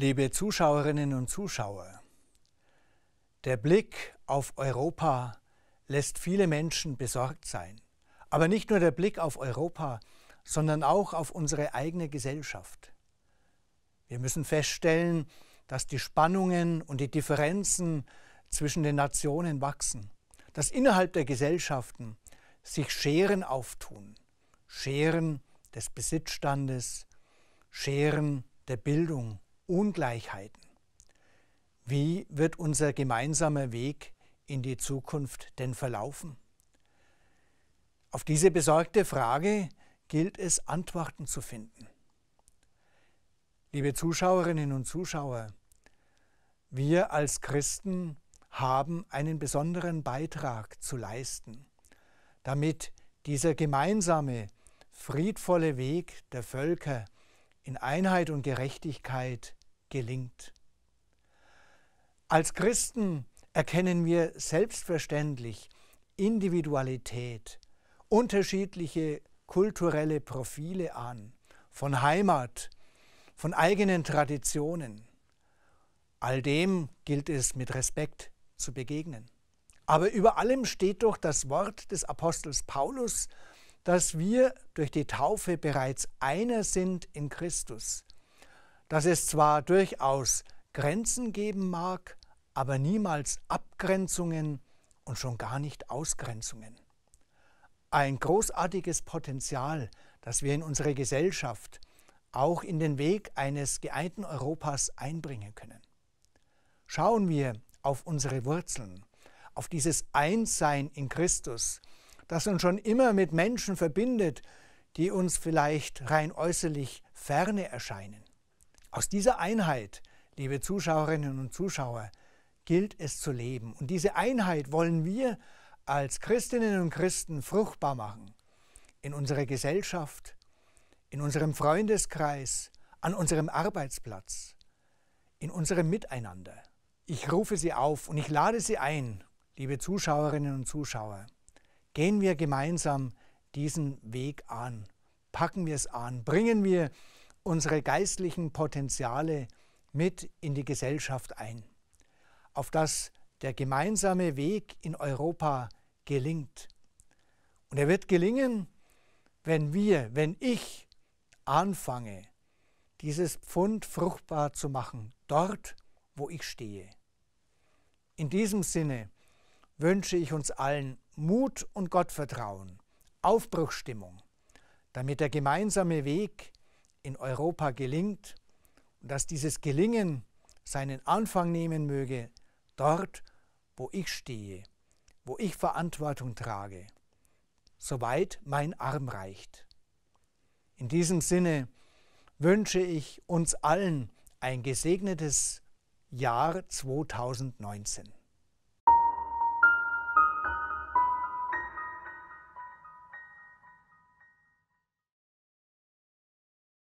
Liebe Zuschauerinnen und Zuschauer, der Blick auf Europa lässt viele Menschen besorgt sein. Aber nicht nur der Blick auf Europa, sondern auch auf unsere eigene Gesellschaft. Wir müssen feststellen, dass die Spannungen und die Differenzen zwischen den Nationen wachsen, dass innerhalb der Gesellschaften sich Scheren auftun, Scheren des Besitzstandes, Scheren der Bildung, Ungleichheiten. Wie wird unser gemeinsamer Weg in die Zukunft denn verlaufen? Auf diese besorgte Frage gilt es Antworten zu finden. Liebe Zuschauerinnen und Zuschauer, wir als Christen haben einen besonderen Beitrag zu leisten, damit dieser gemeinsame, friedvolle Weg der Völker in Einheit und Gerechtigkeit gelingt. Als Christen erkennen wir selbstverständlich Individualität, unterschiedliche kulturelle Profile an, von Heimat, von eigenen Traditionen. All dem gilt es mit Respekt zu begegnen. Aber über allem steht doch das Wort des Apostels Paulus, dass wir durch die Taufe bereits einer sind in Christus, dass es zwar durchaus Grenzen geben mag, aber niemals Abgrenzungen und schon gar nicht Ausgrenzungen. Ein großartiges Potenzial, das wir in unsere Gesellschaft, auch in den Weg eines geeinten Europas einbringen können. Schauen wir auf unsere Wurzeln, auf dieses Einssein in Christus, das uns schon immer mit Menschen verbindet, die uns vielleicht rein äußerlich ferne erscheinen. Aus dieser Einheit, liebe Zuschauerinnen und Zuschauer, gilt es zu leben. Und diese Einheit wollen wir als Christinnen und Christen fruchtbar machen. In unserer Gesellschaft, in unserem Freundeskreis, an unserem Arbeitsplatz, in unserem Miteinander. Ich rufe Sie auf und ich lade Sie ein, liebe Zuschauerinnen und Zuschauer. Gehen wir gemeinsam diesen Weg an. Packen wir es an. Bringen wir unsere geistlichen Potenziale mit in die Gesellschaft ein, auf dass der gemeinsame Weg in Europa gelingt. Und er wird gelingen, wenn wir, wenn ich anfange, dieses Pfund fruchtbar zu machen, dort, wo ich stehe. In diesem Sinne wünsche ich uns allen Mut und Gottvertrauen, Aufbruchsstimmung, damit der gemeinsame Weg in Europa gelingt und dass dieses Gelingen seinen Anfang nehmen möge, dort, wo ich stehe, wo ich Verantwortung trage, soweit mein Arm reicht. In diesem Sinne wünsche ich uns allen ein gesegnetes Jahr 2019.